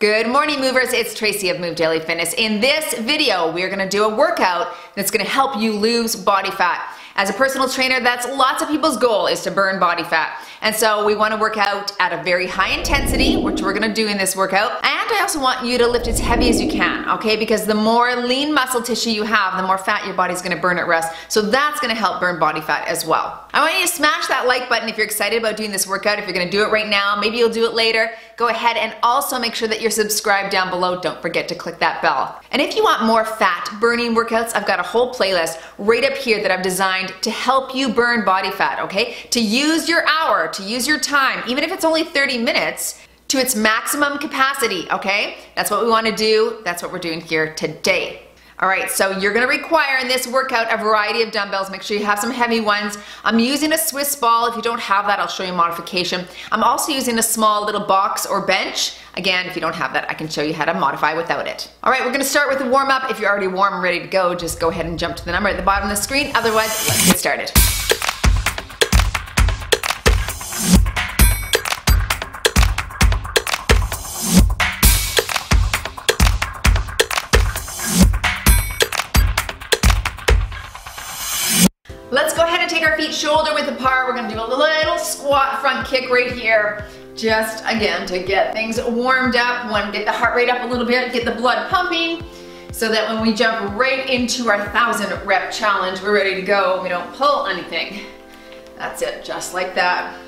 Good morning movers, it's Tracy of Move Daily Fitness. In this video, we're gonna do a workout that's gonna help you lose body fat. As a personal trainer, that's lots of people's goal is to burn body fat. And so we wanna work out at a very high intensity, which we're gonna do in this workout. And I also want you to lift as heavy as you can, okay? Because the more lean muscle tissue you have, the more fat your body's gonna burn at rest. So that's gonna help burn body fat as well. I want you to smash that like button if you're excited about doing this workout. If you're gonna do it right now, maybe you'll do it later. Go ahead and also make sure that you're subscribed down below. Don't forget to click that bell. And if you want more fat burning workouts, I've got a whole playlist right up here that I've designed to help you burn body fat, okay? To use your hour, to use your time, even if it's only 30 minutes, to its maximum capacity, okay? That's what we wanna do. That's what we're doing here today. All right, so you're gonna require in this workout a variety of dumbbells. Make sure you have some heavy ones. I'm using a Swiss ball. If you don't have that, I'll show you a modification. I'm also using a small little box or bench. Again, if you don't have that, I can show you how to modify without it. All right, we're gonna start with a warm up. If you're already warm and ready to go, just go ahead and jump to the number at the bottom of the screen. Otherwise, let's get started. Let's go ahead and take our feet shoulder width apart. We're gonna do a little squat front kick right here. Just again, to get things warmed up, want to get the heart rate up a little bit, get the blood pumping, so that when we jump right into our thousand rep challenge, we're ready to go. We don't pull anything. That's it, just like that.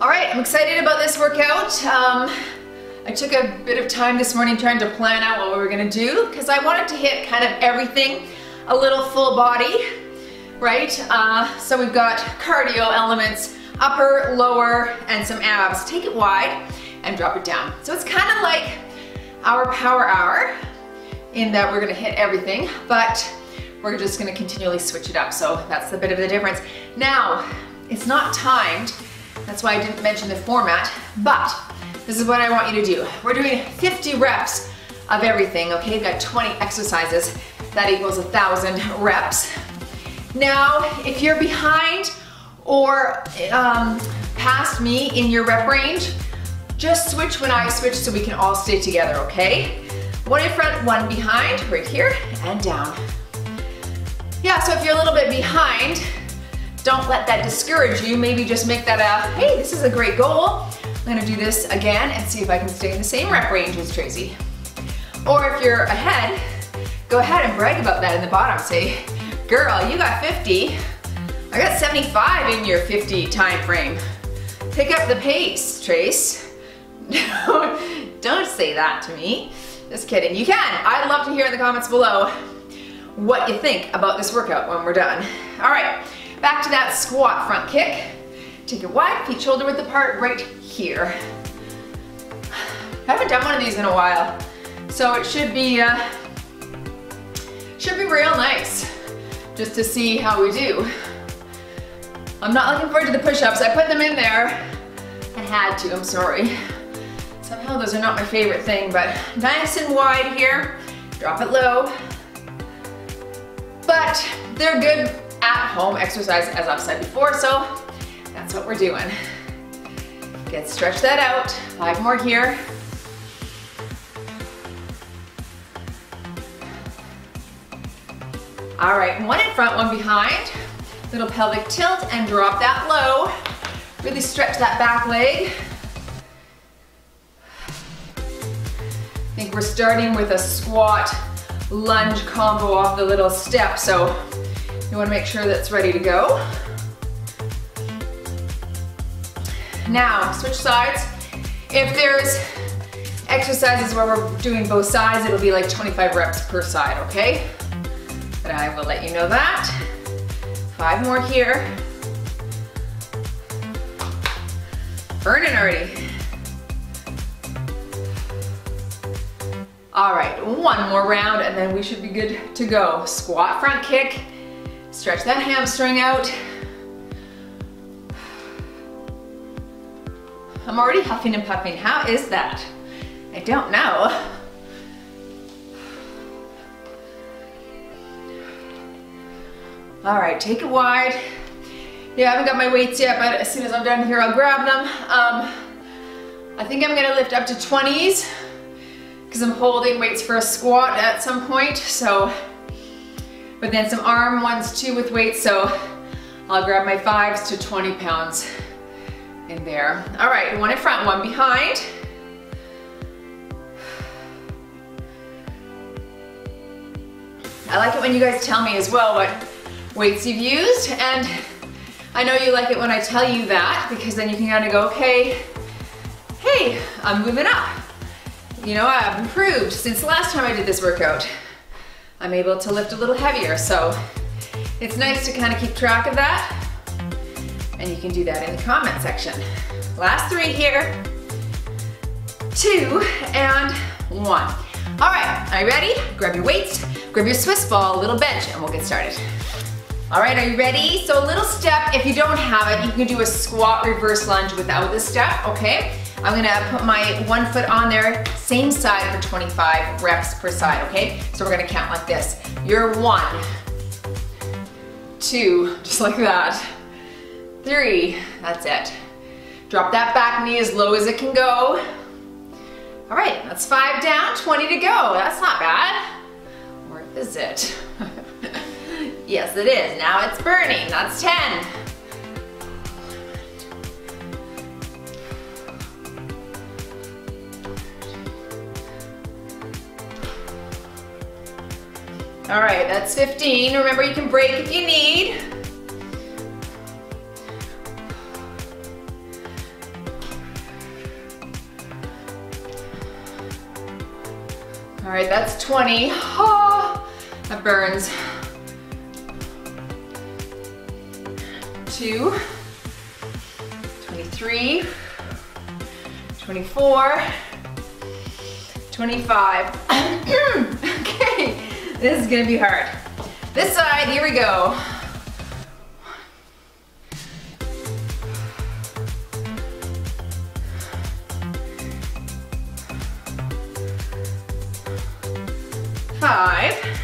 All right, I'm excited about this workout. Um, I took a bit of time this morning trying to plan out what we were gonna do because I wanted to hit kind of everything, a little full body, right? Uh, so we've got cardio elements, upper, lower, and some abs. Take it wide and drop it down. So it's kind of like our power hour in that we're gonna hit everything, but we're just gonna continually switch it up. So that's the bit of the difference. Now, it's not timed. That's why I didn't mention the format, but this is what I want you to do. We're doing 50 reps of everything, okay? We've got 20 exercises. That equals a 1,000 reps. Now, if you're behind or um, past me in your rep range, just switch when I switch so we can all stay together, okay? One in front, one behind, right here, and down. Yeah, so if you're a little bit behind, don't let that discourage you. Maybe just make that a, hey, this is a great goal. I'm gonna do this again and see if I can stay in the same rep range as Tracy. Or if you're ahead, go ahead and brag about that in the bottom. Say, girl, you got 50. I got 75 in your 50 time frame. Pick up the pace, Trace. No, don't say that to me. Just kidding. You can. I'd love to hear in the comments below what you think about this workout when we're done. All right, back to that squat front kick. Take it wide, feet shoulder width apart right here. I haven't done one of these in a while, so it should be uh, should be real nice just to see how we do. I'm not looking forward to the push-ups. I put them in there. I had to, I'm sorry. Somehow those are not my favorite thing, but nice and wide here. Drop it low. But they're good at home exercise as I've said before, so that's what we're doing. Get stretch that out. Five more here. All right, one in front, one behind. Little pelvic tilt and drop that low. Really stretch that back leg. I think we're starting with a squat lunge combo off the little step, so you wanna make sure that's ready to go. Now, switch sides. If there's exercises where we're doing both sides, it'll be like 25 reps per side, okay? But I will let you know that. Five more here. Burning already. All right, one more round and then we should be good to go. Squat front kick, stretch that hamstring out. I'm already huffing and puffing. How is that? I don't know. All right, take it wide. Yeah, I haven't got my weights yet, but as soon as I'm done here, I'll grab them. Um, I think I'm gonna lift up to 20s because I'm holding weights for a squat at some point. So, but then some arm ones too with weights. So I'll grab my fives to 20 pounds in there. All right, one in front, one behind. I like it when you guys tell me as well what weights you've used and I know you like it when I tell you that because then you can kind of go, okay, hey, I'm moving up. You know, I've improved since the last time I did this workout. I'm able to lift a little heavier, so it's nice to kind of keep track of that. And you can do that in the comment section. Last three here, two, and one. All right, are you ready? Grab your weights, grab your Swiss ball, little bench, and we'll get started. All right, are you ready? So a little step, if you don't have it, you can do a squat reverse lunge without the step, okay? I'm gonna put my one foot on there, same side for 25 reps per side, okay? So we're gonna count like this. You're one, two, just like that, three, that's it. Drop that back knee as low as it can go. All right, that's five down, 20 to go. That's not bad. Or is it? yes, it is. Now it's burning. That's 10. All right, that's 15. Remember, you can break if you need. All right, that's 20. Oh, that burns. Two, 23, 24, 25. okay. This is gonna be hard. This side, here we go. Five.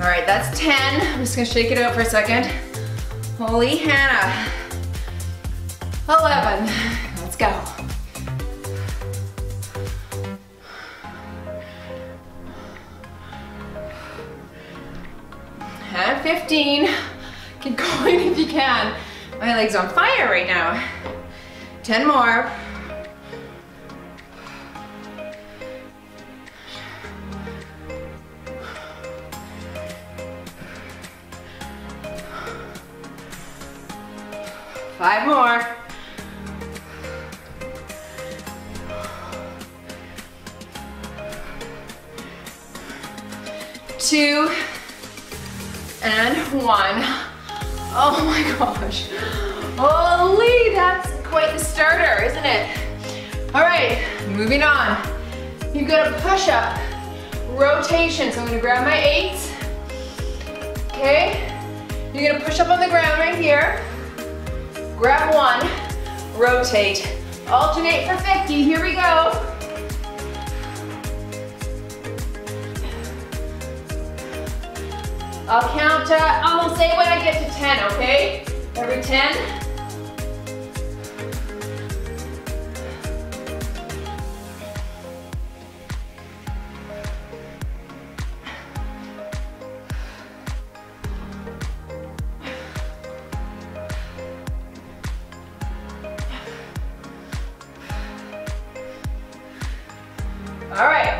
All right, that's 10. I'm just gonna shake it out for a second. Holy Hannah. 11. Let's go. And 15. Keep going if you can. My leg's on fire right now. 10 more. Five more. Two and one. Oh my gosh. Holy, that's quite the starter, isn't it? All right, moving on. You've got a push-up rotation. So I'm gonna grab my eights. Okay, you're gonna push up on the ground right here. Grab one, rotate. Alternate for 50, here we go. I'll count, uh, I'll say when I get to 10, okay? Every 10.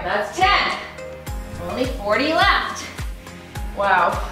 That's 10. Only 40 left. Wow.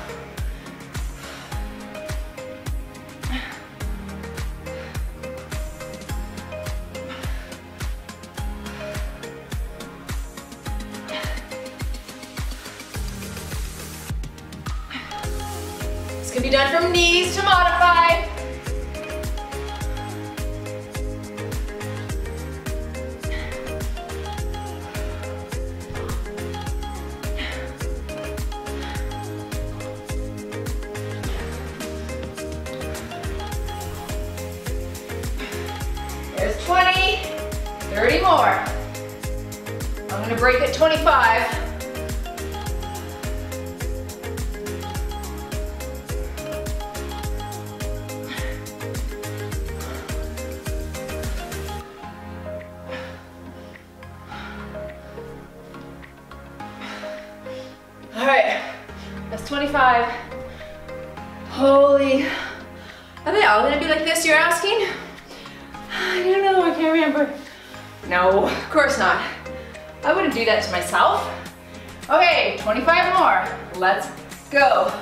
Okay, 25 more. Let's go.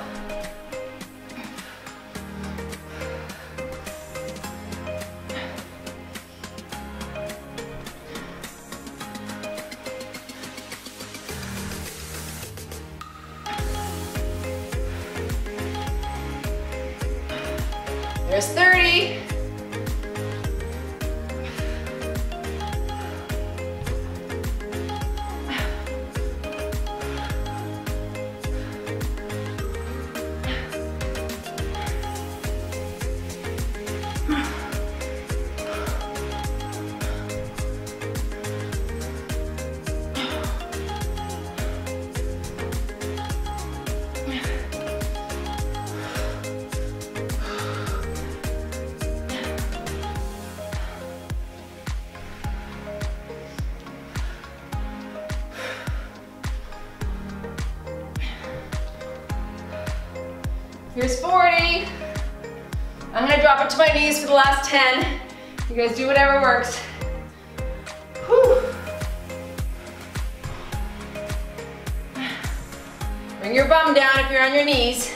Guys do whatever works. Whew. Bring your bum down if you're on your knees.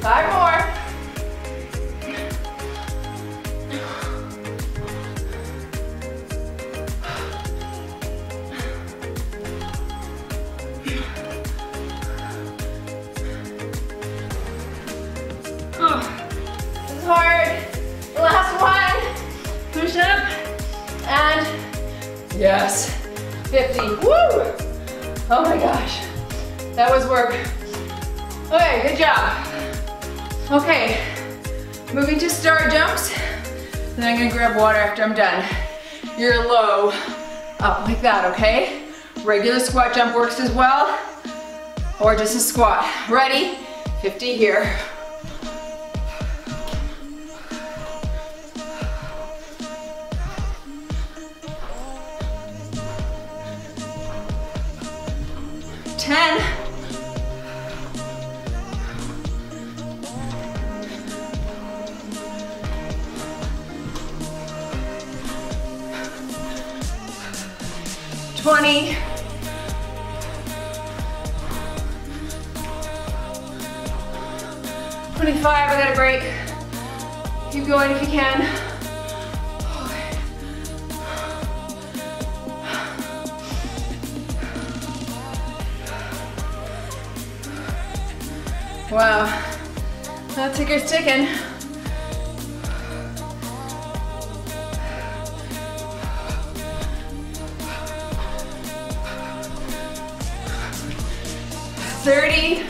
Five more. After I'm done. You're low, up like that, okay? Regular squat jump works as well, or just a squat. Ready? 50 here. Ten. Going if you can. Wow, that ticker's ticking. Thirty.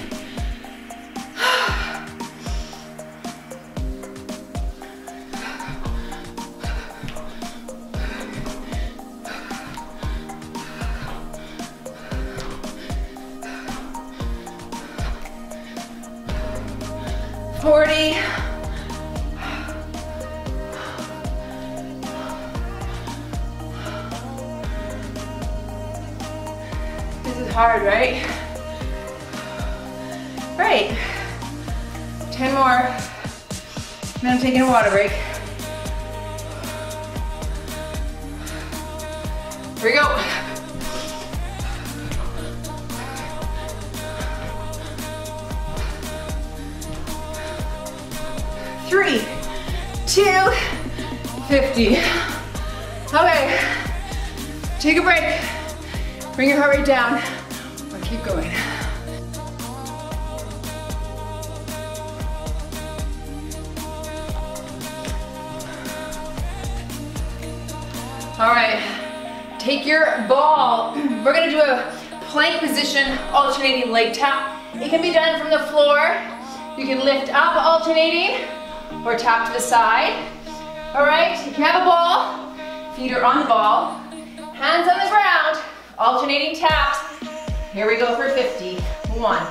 from the floor. You can lift up alternating or tap to the side. All right, you can have a ball. Feet are on the ball. Hands on the ground, alternating taps. Here we go for 50. One.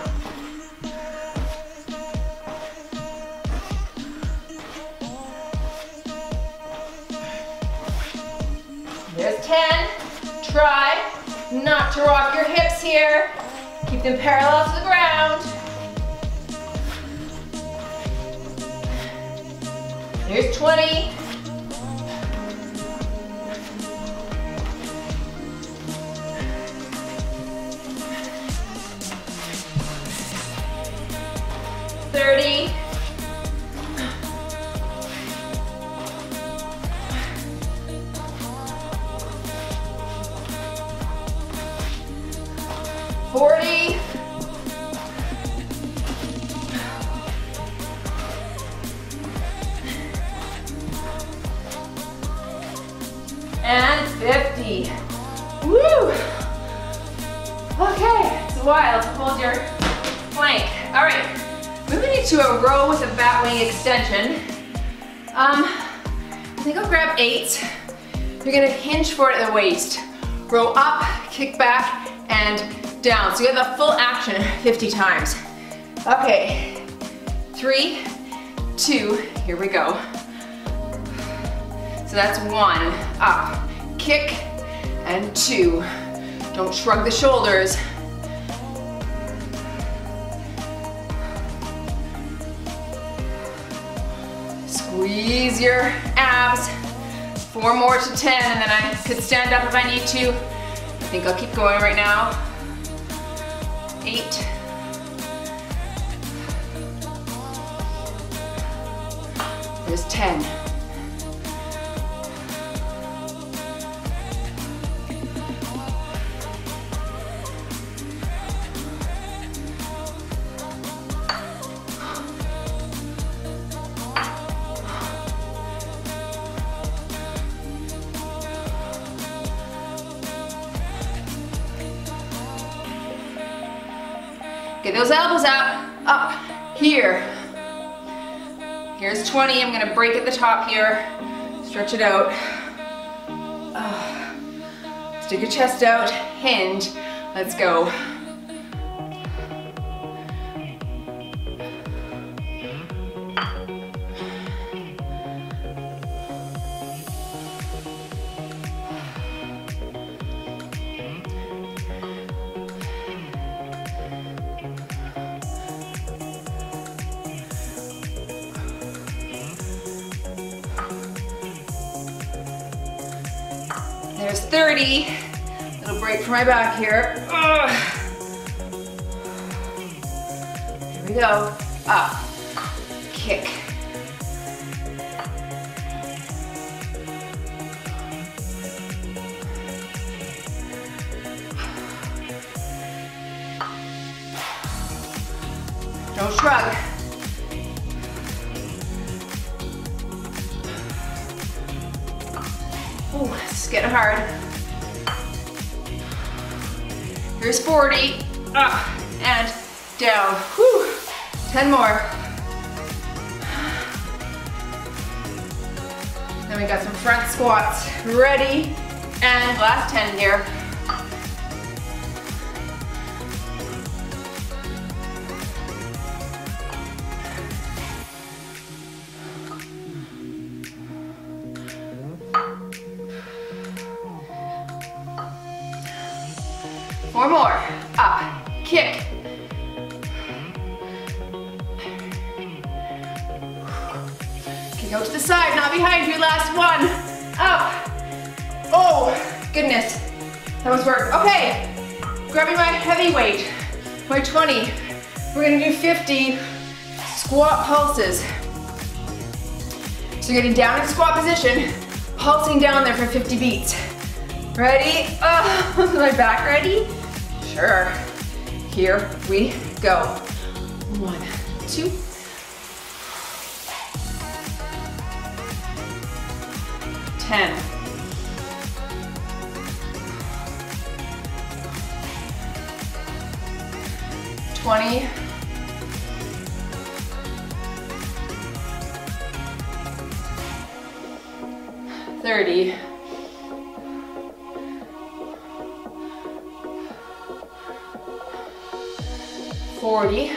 There's 10. Try not to rock your hips here. Keep them parallel to the ground. Here's 20. Thirty. At the waist. Row up, kick back, and down. So you have the full action 50 times. Okay, three, two, here we go. So that's one, up, kick, and two. Don't shrug the shoulders. Squeeze your abs. Four more to 10, and then I could stand up if I need to. I think I'll keep going right now. Eight. There's 10. 20, I'm gonna break at the top here. Stretch it out. Stick your chest out, hinge. Let's go. There's 30. Little break for my back here. Ugh. Here we go. Up, Ready? We're gonna do 50 squat pulses. So you're getting down in squat position, pulsing down there for 50 beats. Ready? Oh, my back ready? Sure. Here we go. One, two. Ten. Twenty. Thirty. 40.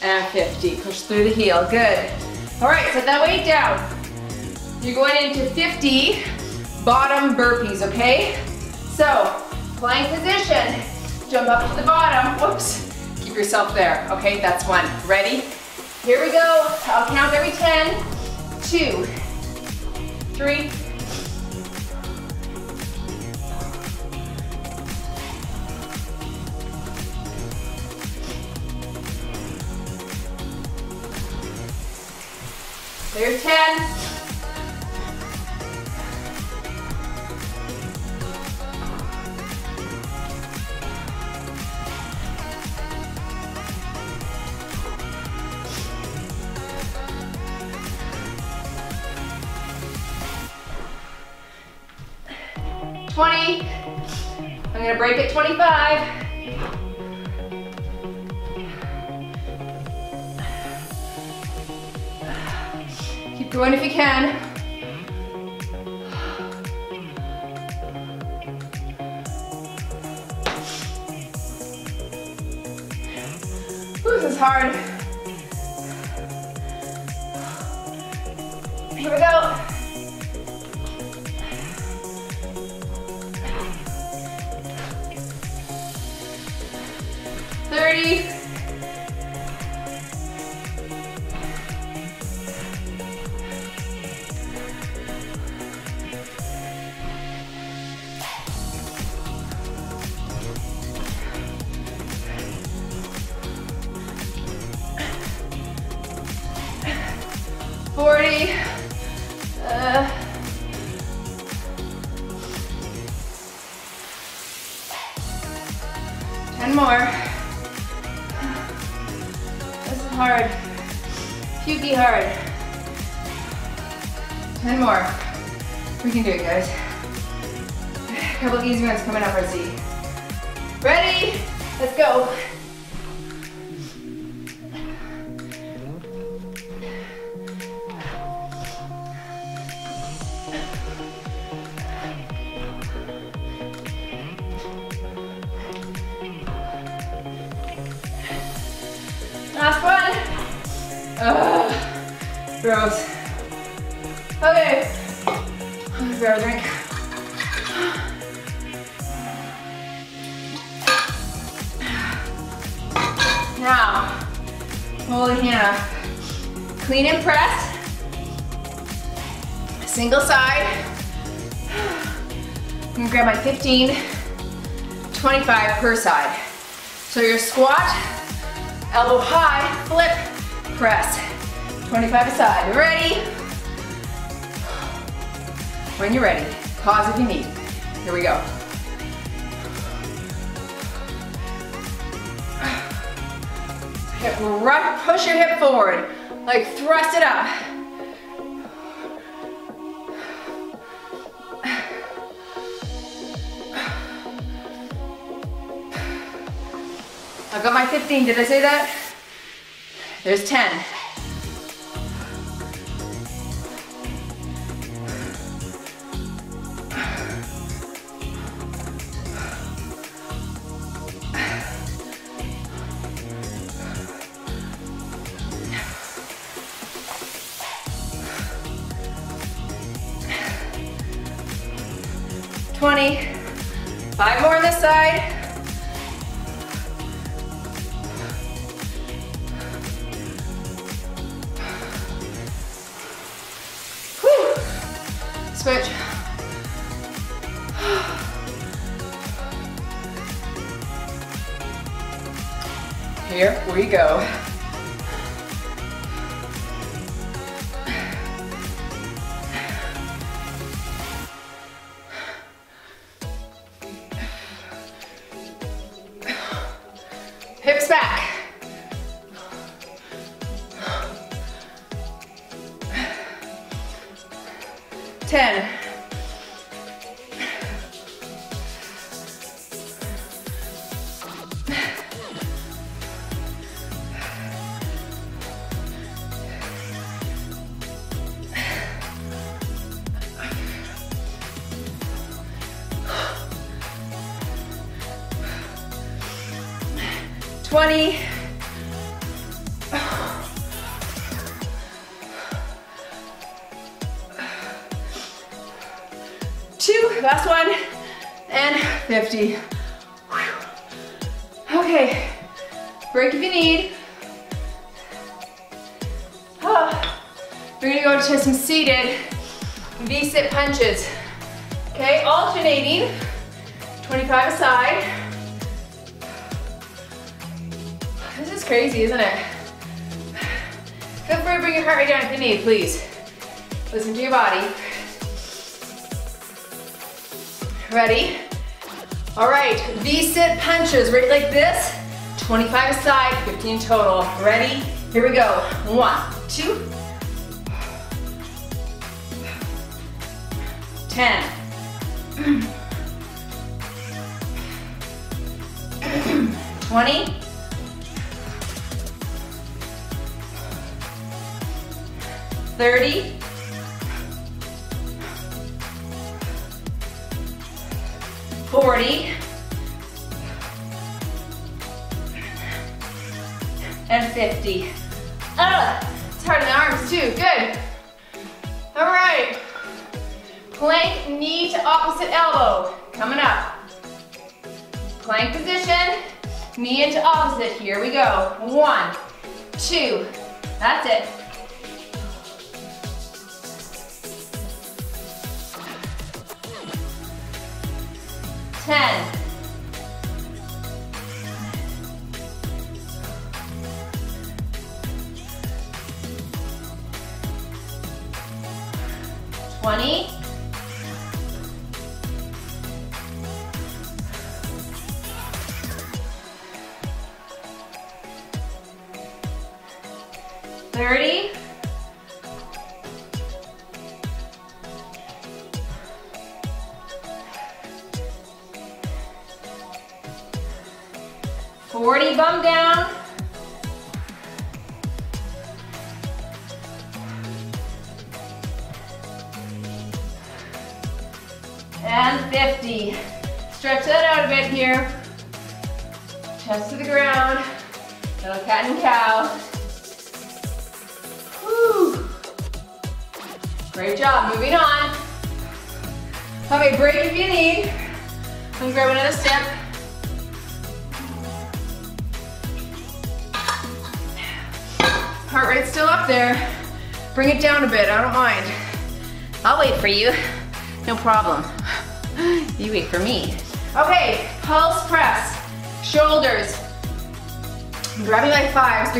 And 50. Push through the heel. Good. All right, set that weight down. You're going into 50 bottom burpees, okay? So, plank position, jump up to the bottom, whoops. Yourself there, okay? That's one. Ready? Here we go. I'll count every 10, two, three, There's 10. Twenty. I'm gonna break at 25. Keep going if you can. Ooh, this is hard. Couple easy ones coming up, see. Ready? Let's go. Last one. Ugh, gross. Okay. Grab a drink. Hold your hand. Clean and press. Single side. I'm gonna grab my 15, 25 per side. So your squat, elbow high, flip, press. 25 aside. Ready? When you're ready, pause if you need. Here we go. Right, push your hip forward, like thrust it up. I've got my 15, did I say that? There's 10. Twenty. Five more on this side. Last one, and 50. Okay, break if you need. Oh. We're gonna go to some seated V-sit punches. Okay, alternating, 25 aside. This is crazy, isn't it? Feel free to bring your heart rate down if you need, please. Listen to your body. Ready? All right, V-sit punches, right like this. 25 aside, 15 total. Ready? Here we go. One, two, 10. 20. 30. 40. And 50. Ugh, it's hard in the arms too, good. All right. Plank, knee to opposite elbow. Coming up. Plank position, knee into opposite. Here we go. One, two, that's it. 10,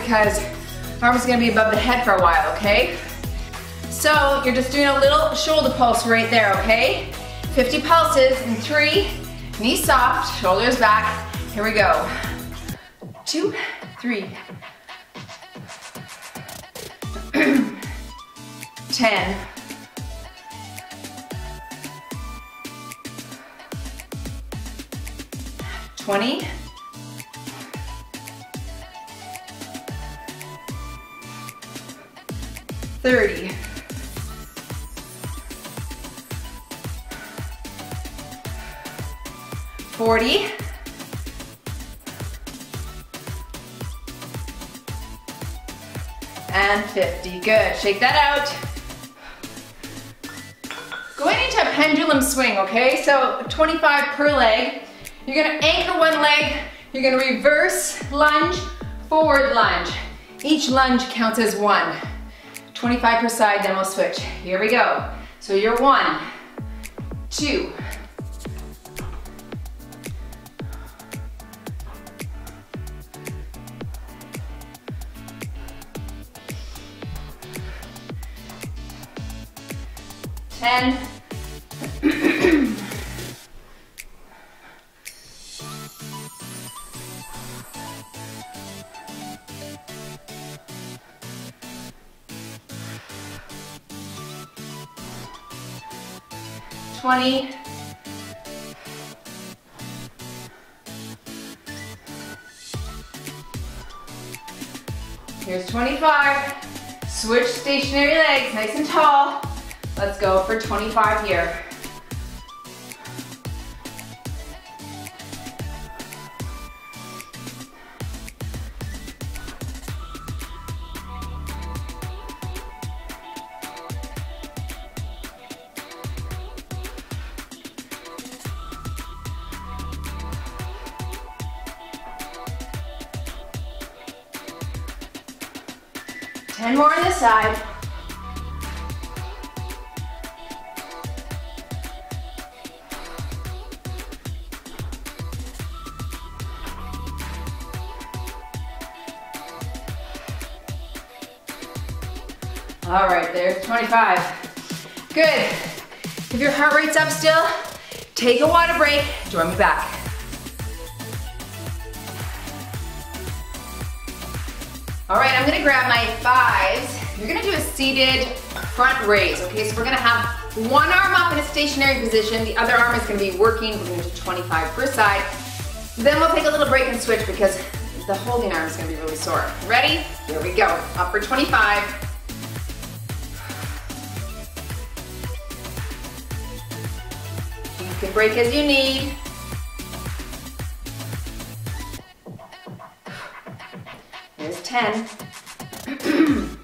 because arms gonna be above the head for a while, okay? So you're just doing a little shoulder pulse right there, okay? 50 pulses in three, knees soft, shoulders back. Here we go. Two, three. 10. Twenty. Thirty. 40. And 50, good. Shake that out. Going into a pendulum swing, okay? So 25 per leg. You're gonna anchor one leg, you're gonna reverse lunge, forward lunge. Each lunge counts as one. 25 per side, then we'll switch. Here we go. So you're one, two, Ten. Twenty. Here's 25. Switch stationary legs, nice and tall. Let's go for 25 here. 25. Good. If your heart rate's up still, take a water break, join me back. All right, I'm gonna grab my fives. You're gonna do a seated front raise, okay? So we're gonna have one arm up in a stationary position, the other arm is gonna be working, we're gonna do 25 per side. Then we'll take a little break and switch because the holding arm is gonna be really sore. Ready? Here we go, up for 25. Can break as you need. There's 10.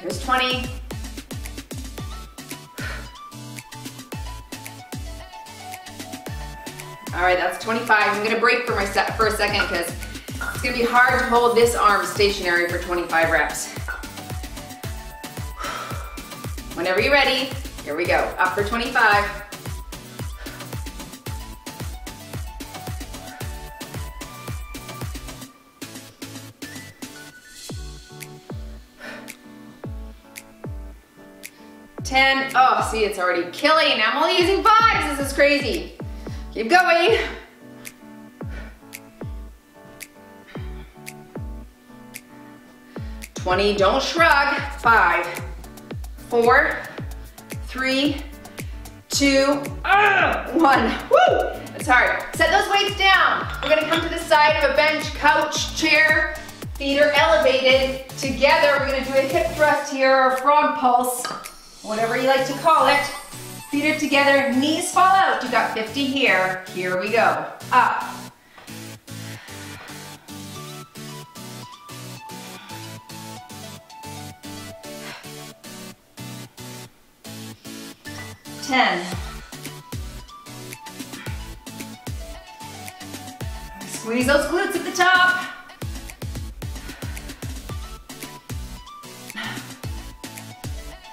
There's 20. All right, that's 25. I'm gonna break for my for a second because it's gonna be hard to hold this arm stationary for 25 reps. Whenever you're ready, here we go. Up for 25. Ten. Oh, see, it's already killing. I'm only using fives. This is crazy. Keep going. Twenty. Don't shrug. Five four, three, two, one. Woo! That's hard. Set those weights down. We're gonna come to the side of a bench, couch, chair. Feet are elevated. Together, we're gonna do a hip thrust here or a frog pulse, whatever you like to call it. Feet are together, knees fall out. You got 50 here. Here we go. Up, 10. Squeeze those glutes at the top.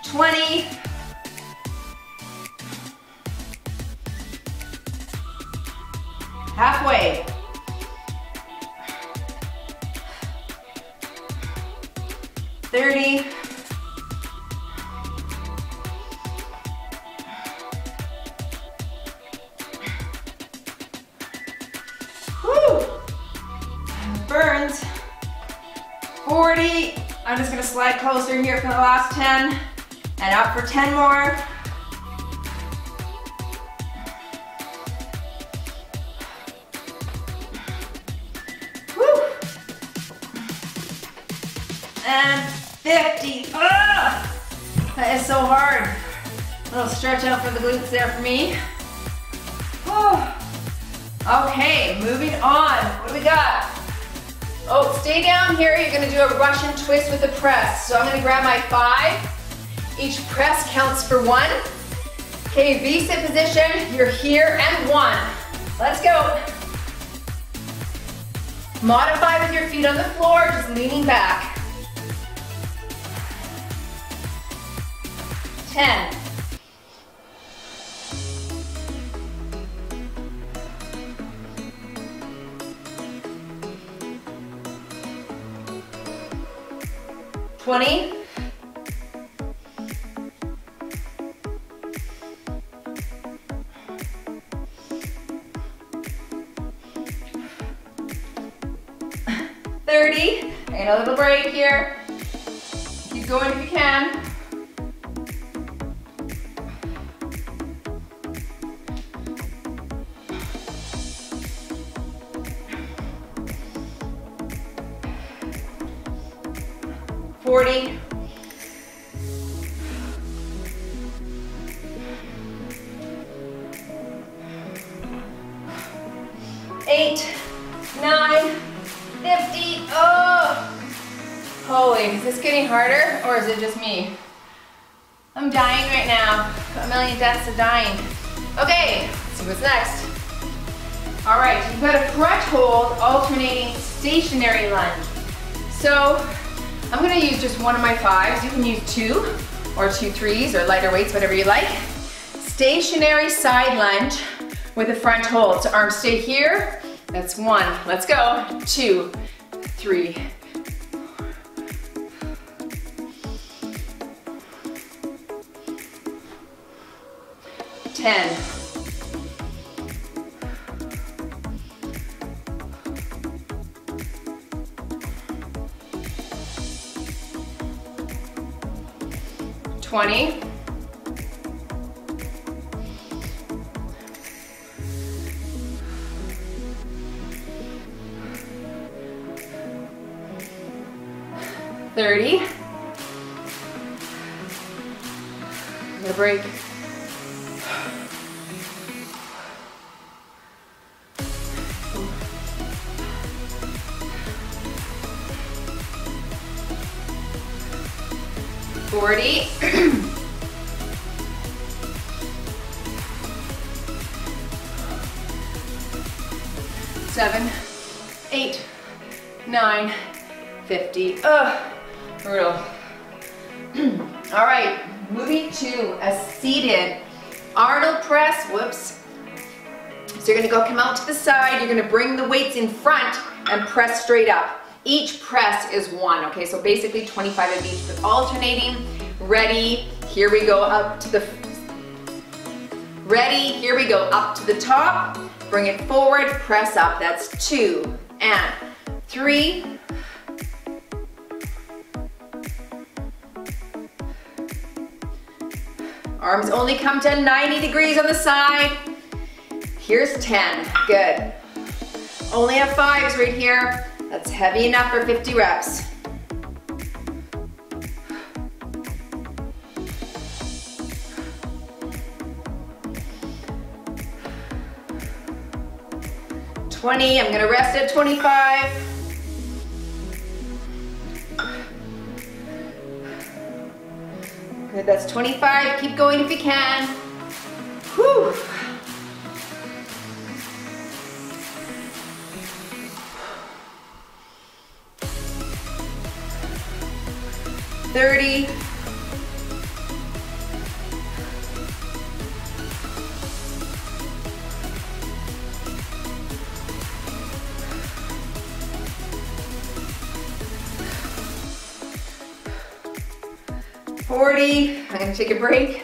Twenty. 10 more. Woo. And 50. Ugh. That is so hard. A little stretch out for the glutes there for me. Oh. Okay, moving on. What do we got? Oh, stay down here. You're gonna do a Russian twist with a press. So I'm gonna grab my five. Each press counts for one. Okay, V-sit position. You're here and one. Let's go. Modify with your feet on the floor, just leaning back. 10, 20. A little break here. Keep going if you can. Dying. Okay, see what's next. All right, you've got a front hold, alternating stationary lunge. So I'm gonna use just one of my fives. You can use two or two threes or lighter weights, whatever you like. Stationary side lunge with a front hold. So arms stay here. That's one. Let's go. Two, three, 10. Twenty. Thirty. I'm gonna break. Press straight up. Each press is one, okay? So basically 25 of each, but alternating. Ready, here we go up to the, ready, here we go up to the top. Bring it forward, press up. That's two and three. Arms only come to 90 degrees on the side. Here's 10, good. Only have fives right here. That's heavy enough for 50 reps. Twenty, I'm gonna rest at 25. Good, that's 25. Keep going if you can. Whew. 30. Forty. I'm gonna take a break.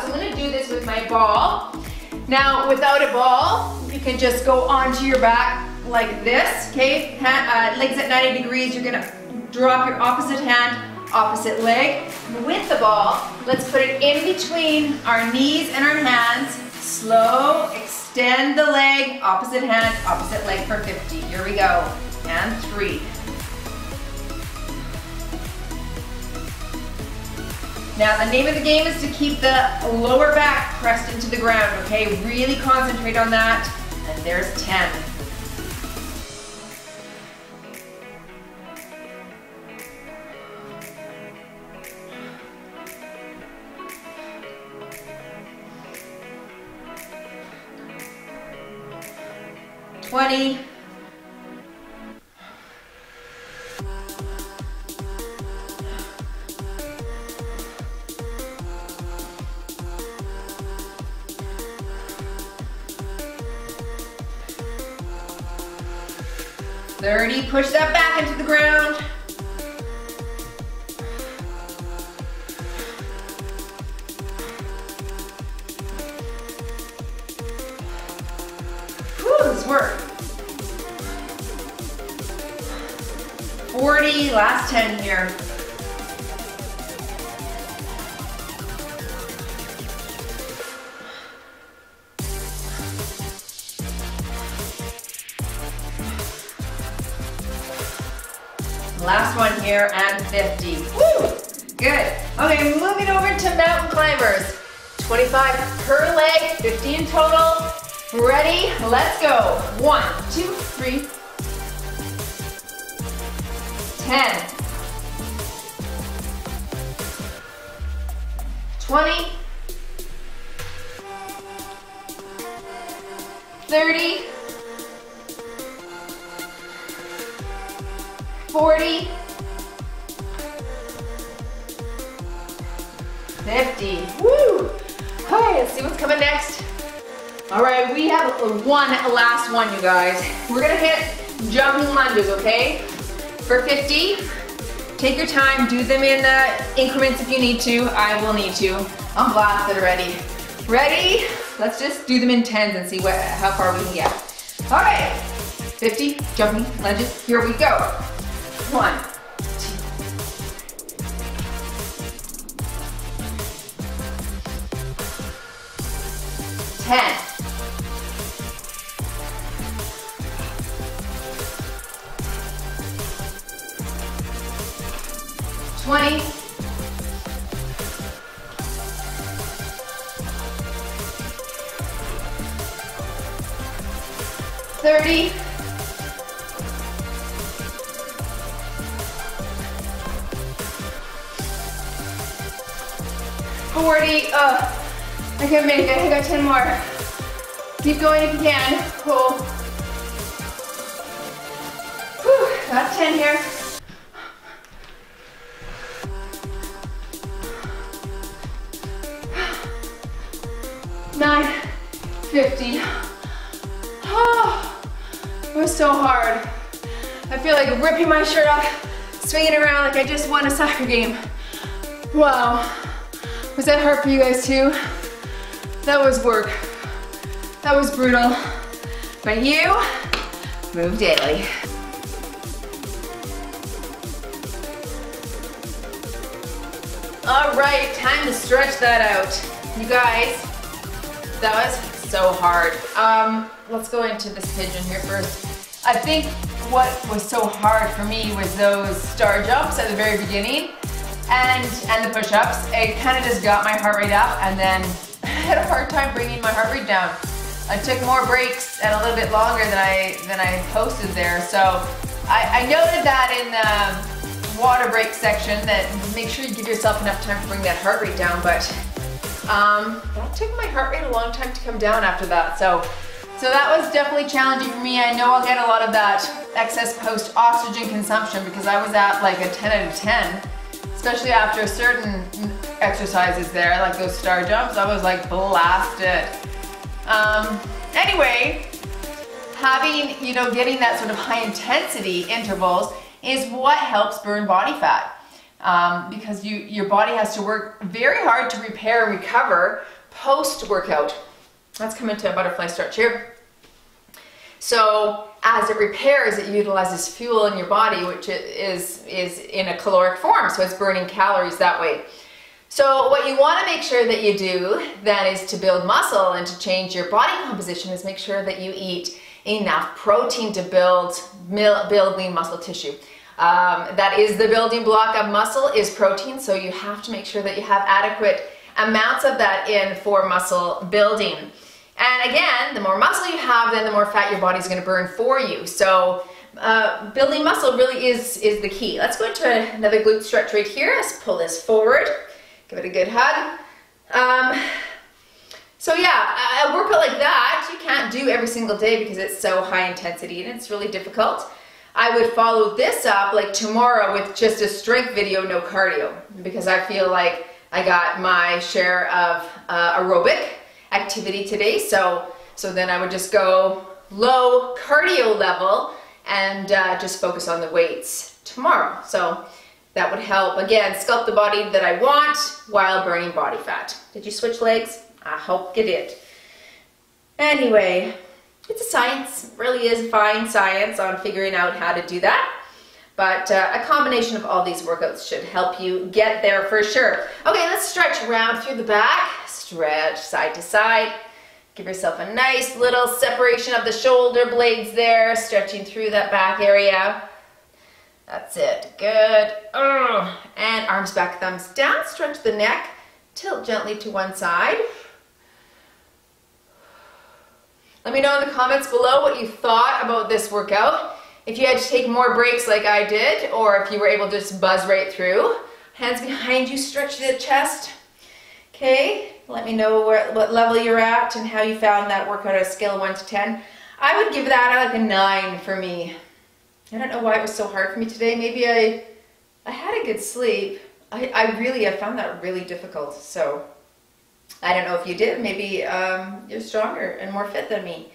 So I'm gonna do this with my ball. Now, without a ball, you can just go onto your back like this, okay? Hand, uh, legs at 90 degrees, you're gonna drop your opposite hand, opposite leg. With the ball, let's put it in between our knees and our hands. Slow, extend the leg, opposite hand, opposite leg for 50. Here we go. And three, Now the name of the game is to keep the lower back pressed into the ground, okay? Really concentrate on that. And there's 10. Twenty. 30, push that back into the ground. Whew, this work. 40, last 10 here. Last one here and 50. Woo! Good. Okay, moving over to mountain climbers. 25 per leg, 50 in total. Ready? Let's go. One, two, three, 10, 20, 30, 40, 50. Woo! Okay, let's see what's coming next. All right, we have one last one, you guys. We're gonna hit jumping lunges, okay? For 50, take your time, do them in uh, increments if you need to. I will need to. I'm blasted already. Ready? Let's just do them in tens and see what, how far we can get. All right, 50 jumping lunges. Here we go. One, ten. 20. Thirty. Forty. Uh, I can't make it. I got ten more. Keep going if you can. Pull. Whew, got ten here. nine, 50. Oh, it was so hard. I feel like ripping my shirt off, swinging around like I just won a soccer game. Wow. Was that hard for you guys too? That was work. That was brutal. But you move daily. All right, time to stretch that out. You guys, that was so hard. Um, let's go into this pigeon here first. I think what was so hard for me was those star jumps at the very beginning and, and the push-ups. It kind of just got my heart rate up and then I had a hard time bringing my heart rate down. I took more breaks and a little bit longer than I, than I posted there. So I, I noted that in the water break section that make sure you give yourself enough time to bring that heart rate down, but um, that took my heart rate a long time to come down after that. So, so that was definitely challenging for me. I know I'll get a lot of that excess post-oxygen consumption because I was at like a 10 out of 10, especially after certain exercises there, like those star jumps, I was like blasted. Um, anyway, having, you know, getting that sort of high intensity intervals is what helps burn body fat um, because you, your body has to work very hard to repair and recover post-workout. Let's come into a butterfly stretch here. So as it repairs, it utilizes fuel in your body, which is, is in a caloric form, so it's burning calories that way. So what you want to make sure that you do that is to build muscle and to change your body composition is make sure that you eat enough protein to build, build lean muscle tissue. Um, that is the building block of muscle is protein, so you have to make sure that you have adequate amounts of that in for muscle building. And again, the more muscle you have, then the more fat your body's gonna burn for you. So uh, building muscle really is, is the key. Let's go into another glute stretch right here. Let's pull this forward. Give it a good hug. Um, so yeah, a workout like that, you can't do every single day because it's so high intensity and it's really difficult. I would follow this up like tomorrow with just a strength video, no cardio, because I feel like I got my share of uh, aerobic activity today. So, so then I would just go low cardio level and uh, just focus on the weights tomorrow. So that would help, again, sculpt the body that I want while burning body fat. Did you switch legs? I hope you did. Anyway, it's a science, really is fine science on figuring out how to do that. But uh, a combination of all these workouts should help you get there for sure. Okay, let's stretch around through the back. Stretch side to side. Give yourself a nice little separation of the shoulder blades there, stretching through that back area. That's it, good. And arms back, thumbs down, stretch the neck, tilt gently to one side. Let me know in the comments below what you thought about this workout. If you had to take more breaks like I did, or if you were able to just buzz right through. Hands behind you, stretch the chest. Okay, let me know where, what level you're at and how you found that workout on a scale of 1 to 10. I would give that like a 9 for me. I don't know why it was so hard for me today. Maybe I, I had a good sleep. I, I really, I found that really difficult. So I don't know if you did. Maybe um, you're stronger and more fit than me.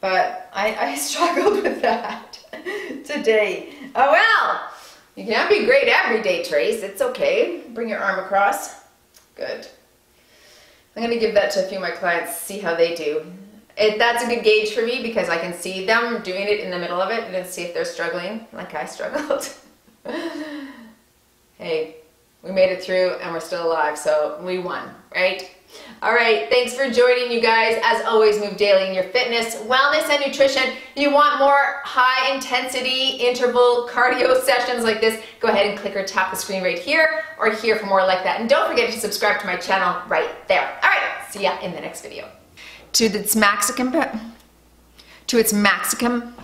But I, I struggled with that today. Oh well, you can't be great every day, Trace. It's okay. Bring your arm across. Good. I'm going to give that to a few of my clients, see how they do. It, that's a good gauge for me because I can see them doing it in the middle of it and see if they're struggling like I struggled. hey, we made it through and we're still alive, so we won, right? All right, thanks for joining you guys. As always, move daily in your fitness, wellness, and nutrition. you want more high intensity interval cardio sessions like this, go ahead and click or tap the screen right here or here for more like that. And don't forget to subscribe to my channel right there. All right, see ya in the next video. To its maximum, to its maximum,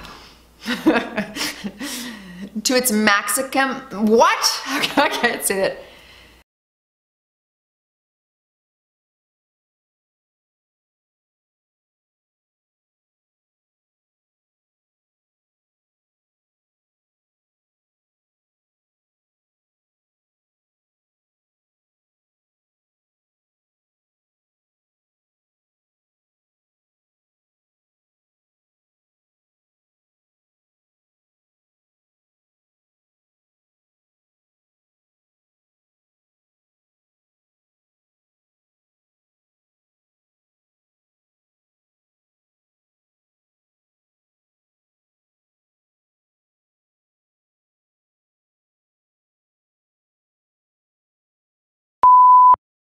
to its maximum, what? I can't say that.